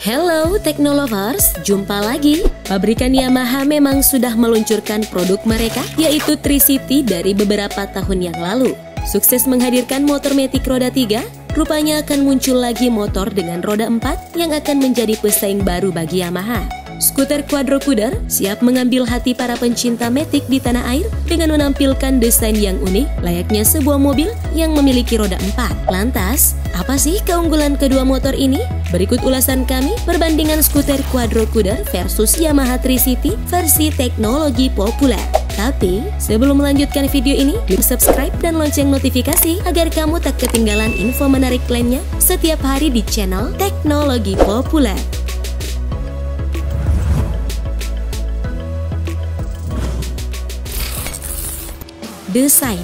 Hello Technolovers, jumpa lagi. Pabrikan Yamaha memang sudah meluncurkan produk mereka yaitu Tricity dari beberapa tahun yang lalu. Sukses menghadirkan motor Matic roda 3, rupanya akan muncul lagi motor dengan roda 4 yang akan menjadi pesaing baru bagi Yamaha. Skuter quadrocuder siap mengambil hati para pencinta metik di tanah air dengan menampilkan desain yang unik layaknya sebuah mobil yang memiliki roda empat. Lantas, apa sih keunggulan kedua motor ini? Berikut ulasan kami perbandingan skuter quadrocuder versus Yamaha Tricity versi teknologi populer. Tapi, sebelum melanjutkan video ini, klik subscribe dan lonceng notifikasi agar kamu tak ketinggalan info menarik lainnya setiap hari di channel Teknologi Populer. Desain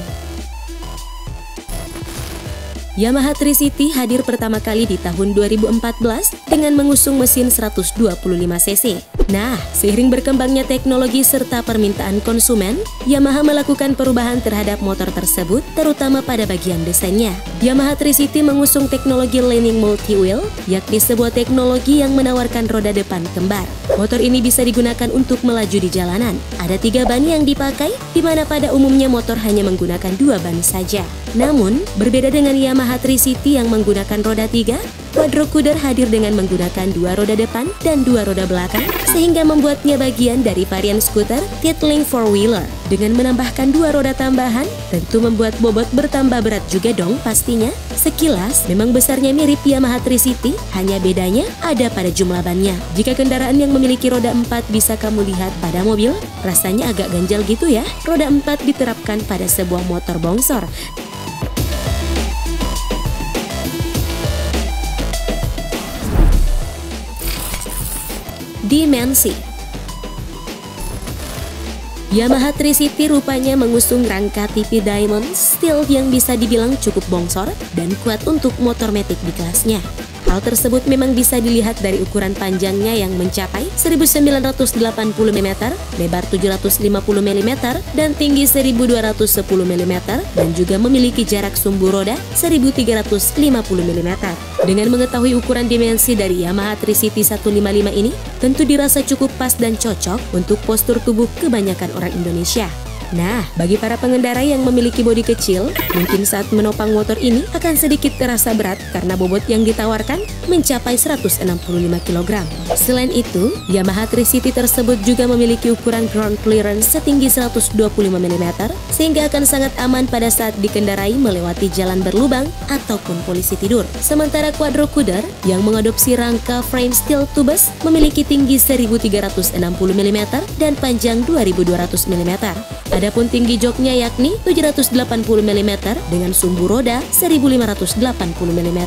Yamaha Tricity hadir pertama kali di tahun 2014 dengan mengusung mesin 125cc. Nah, seiring berkembangnya teknologi serta permintaan konsumen, Yamaha melakukan perubahan terhadap motor tersebut, terutama pada bagian desainnya. Yamaha Tricity mengusung teknologi Leaning Multi-Wheel, yakni sebuah teknologi yang menawarkan roda depan kembar. Motor ini bisa digunakan untuk melaju di jalanan. Ada tiga ban yang dipakai, di mana pada umumnya motor hanya menggunakan dua ban saja. Namun, berbeda dengan Yamaha Tricity yang menggunakan roda tiga, Quadrocuder hadir dengan menggunakan dua roda depan dan dua roda belakang, sehingga membuatnya bagian dari varian skuter Titling Four Wheeler. Dengan menambahkan dua roda tambahan, tentu membuat bobot bertambah berat juga dong pastinya. Sekilas, memang besarnya mirip Yamaha Tricity, hanya bedanya ada pada jumlah bannya. Jika kendaraan yang memiliki roda empat bisa kamu lihat pada mobil, rasanya agak ganjal gitu ya. Roda empat diterapkan pada sebuah motor bongsor. Dimensi Yamaha Tricity rupanya mengusung rangka TV Diamond Steel yang bisa dibilang cukup bongsor dan kuat untuk motor metik di kelasnya. Hal tersebut memang bisa dilihat dari ukuran panjangnya yang mencapai 1980 mm, lebar 750 mm, dan tinggi 1210 mm, dan juga memiliki jarak sumbu roda 1350 mm. Dengan mengetahui ukuran dimensi dari Yamaha Tricity 155 ini, tentu dirasa cukup pas dan cocok untuk postur tubuh kebanyakan orang Indonesia. Nah, bagi para pengendara yang memiliki bodi kecil, mungkin saat menopang motor ini akan sedikit terasa berat karena bobot yang ditawarkan mencapai 165 kg. Selain itu, Yamaha Tricity tersebut juga memiliki ukuran ground clearance setinggi 125 mm sehingga akan sangat aman pada saat dikendarai melewati jalan berlubang ataupun polisi tidur. Sementara quadrocuder yang mengadopsi rangka frame steel tubeless memiliki tinggi 1360 mm dan panjang 2200 mm. Adapun tinggi joknya yakni 780 mm dengan sumbu roda 1580 mm.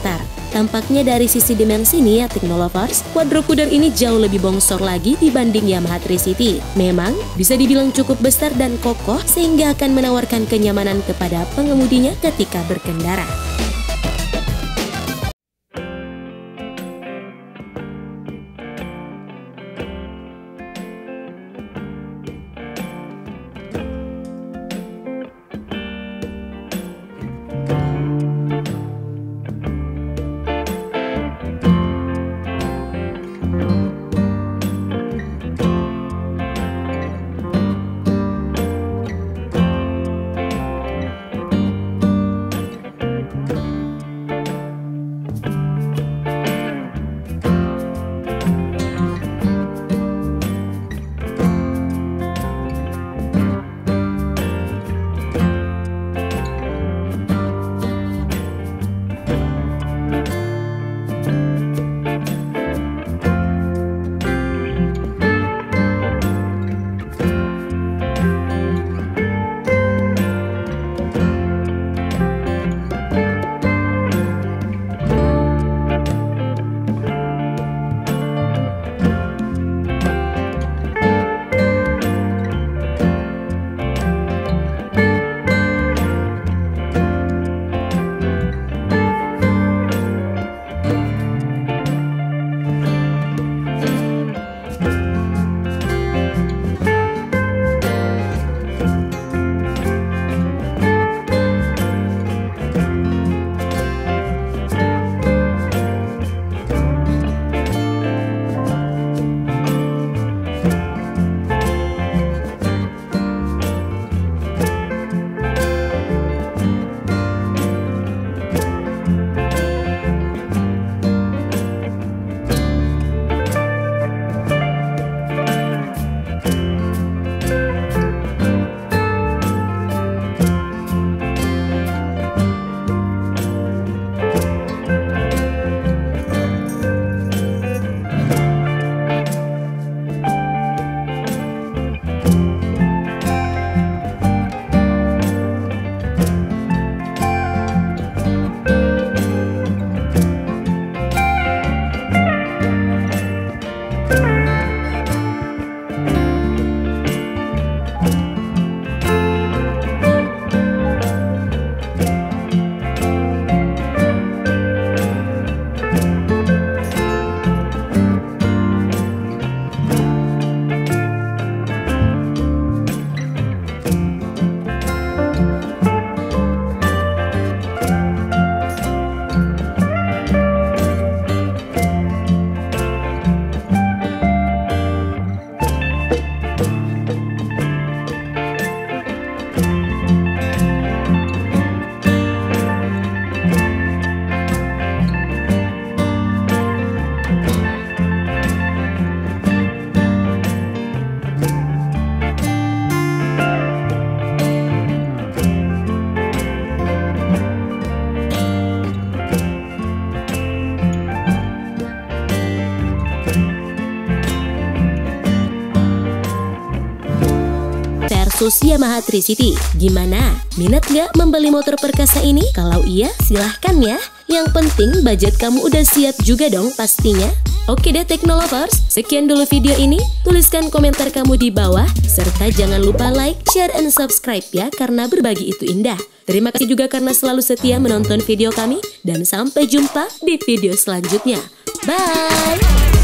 Tampaknya dari sisi dimensi nih ya Technolovers, quadrocuder ini jauh lebih bongsor lagi dibanding Yamaha Tricity. Memang bisa dibilang cukup besar dan kokoh sehingga akan menawarkan kenyamanan kepada pengemudinya ketika berkendara. Khusus Yamaha Tricity. Gimana? Minat gak membeli motor perkasa ini? Kalau iya, silahkan ya. Yang penting budget kamu udah siap juga dong pastinya. Oke deh Teknolovers, sekian dulu video ini. Tuliskan komentar kamu di bawah, serta jangan lupa like, share, and subscribe ya, karena berbagi itu indah. Terima kasih juga karena selalu setia menonton video kami, dan sampai jumpa di video selanjutnya. Bye!